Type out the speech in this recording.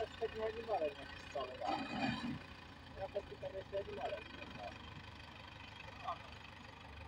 jesteś takim animalem, jak jest cały raz. Ja też pytam, jesteś animalem.